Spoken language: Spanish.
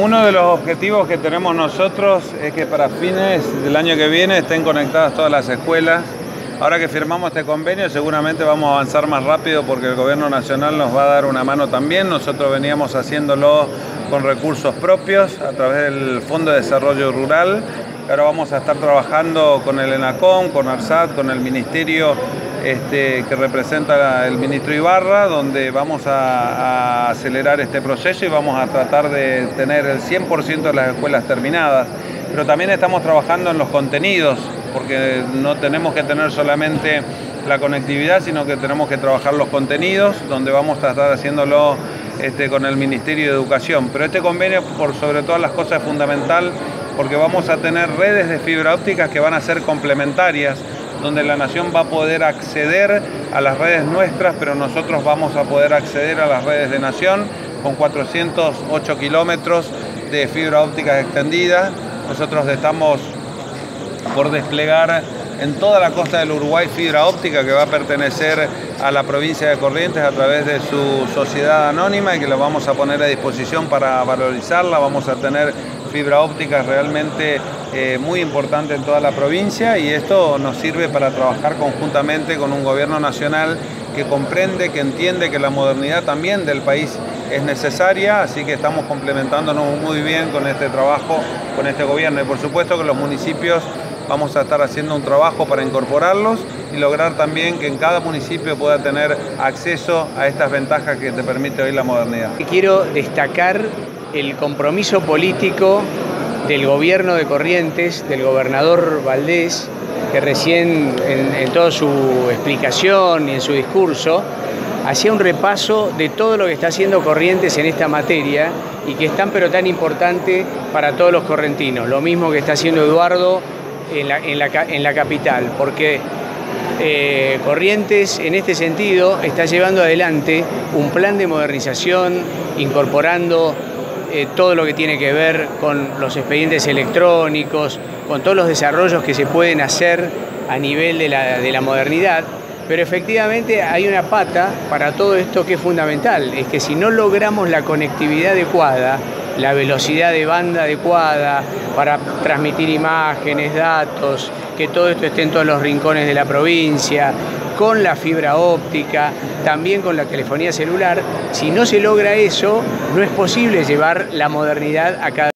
Uno de los objetivos que tenemos nosotros es que para fines del año que viene estén conectadas todas las escuelas. Ahora que firmamos este convenio seguramente vamos a avanzar más rápido porque el gobierno nacional nos va a dar una mano también. Nosotros veníamos haciéndolo con recursos propios a través del Fondo de Desarrollo Rural. Ahora vamos a estar trabajando con el ENACOM, con ARSAT, con el Ministerio este, que representa el ministro Ibarra, donde vamos a, acelerar este proceso y vamos a tratar de tener el 100% de las escuelas terminadas. Pero también estamos trabajando en los contenidos, porque no tenemos que tener solamente la conectividad, sino que tenemos que trabajar los contenidos, donde vamos a estar haciéndolo este, con el Ministerio de Educación. Pero este convenio, por sobre todas las cosas, es fundamental porque vamos a tener redes de fibra óptica que van a ser complementarias donde la nación va a poder acceder a las redes nuestras, pero nosotros vamos a poder acceder a las redes de nación con 408 kilómetros de fibra óptica extendida. Nosotros estamos por desplegar en toda la costa del Uruguay fibra óptica que va a pertenecer a la provincia de Corrientes a través de su sociedad anónima y que la vamos a poner a disposición para valorizarla. Vamos a tener fibra óptica realmente eh, muy importante en toda la provincia y esto nos sirve para trabajar conjuntamente con un gobierno nacional que comprende, que entiende que la modernidad también del país es necesaria, así que estamos complementándonos muy bien con este trabajo, con este gobierno y por supuesto que los municipios vamos a estar haciendo un trabajo para incorporarlos y lograr también que en cada municipio pueda tener acceso a estas ventajas que te permite hoy la modernidad. Quiero destacar el compromiso político del gobierno de Corrientes, del gobernador Valdés, que recién en, toda su explicación y en su discurso hacía un repaso de todo lo que está haciendo Corrientes en esta materia y que es tan pero tan importante para todos los correntinos. Lo mismo que está haciendo Eduardo en la, capital, porque eh, Corrientes en este sentido está llevando adelante un plan de modernización incorporando eh, todo lo que tiene que ver con los expedientes electrónicos, con todos los desarrollos que se pueden hacer a nivel de la, de la modernidad, pero efectivamente hay una pata para todo esto que es fundamental, es que si no logramos la conectividad adecuada, la velocidad de banda adecuada para transmitir imágenes, datos, que todo esto esté en todos los rincones de la provincia, con la fibra óptica, también con la telefonía celular. Si no se logra eso, no es posible llevar la modernidad a cada